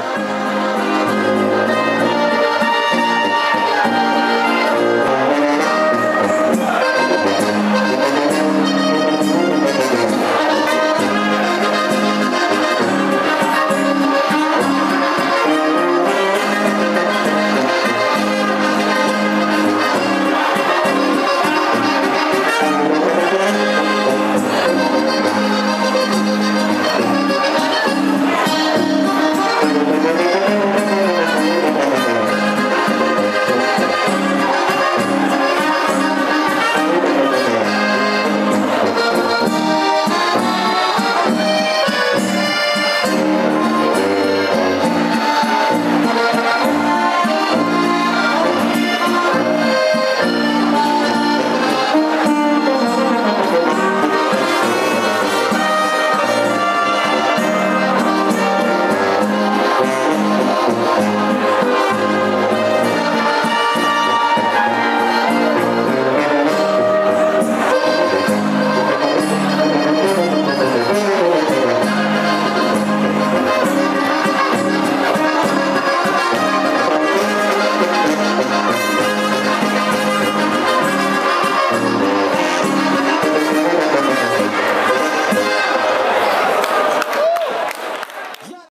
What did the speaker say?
Bye.